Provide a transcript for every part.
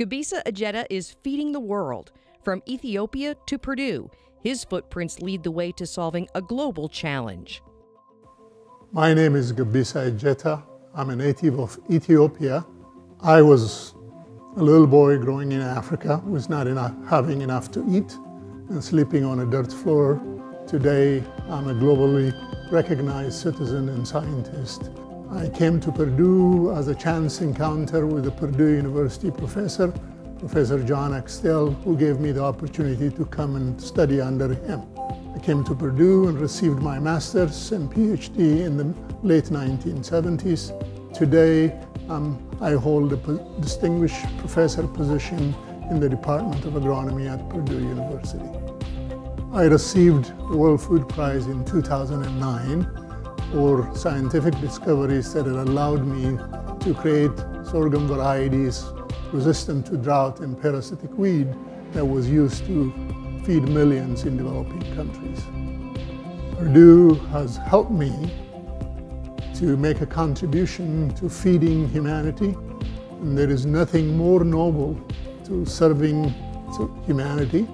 Gebisa Ejeta is feeding the world. From Ethiopia to Purdue, his footprints lead the way to solving a global challenge. My name is Gebisa Ejeta. I'm a native of Ethiopia. I was a little boy growing in Africa was not enough, having enough to eat and sleeping on a dirt floor. Today, I'm a globally recognized citizen and scientist. I came to Purdue as a chance encounter with a Purdue University professor, Professor John Axtell, who gave me the opportunity to come and study under him. I came to Purdue and received my master's and PhD in the late 1970s. Today, um, I hold a distinguished professor position in the Department of Agronomy at Purdue University. I received the World Food Prize in 2009 for scientific discoveries that had allowed me to create sorghum varieties resistant to drought and parasitic weed that was used to feed millions in developing countries. Purdue has helped me to make a contribution to feeding humanity. And there is nothing more noble to serving humanity,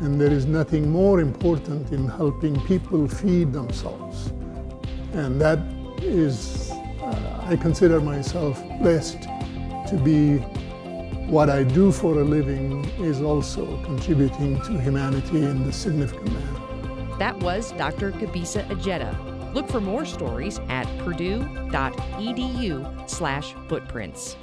and there is nothing more important in helping people feed themselves. And that is, uh, I consider myself blessed to be what I do for a living is also contributing to humanity in this significant manner. That was Dr. Gebisa Ejeta. Look for more stories at purdue.edu slash footprints.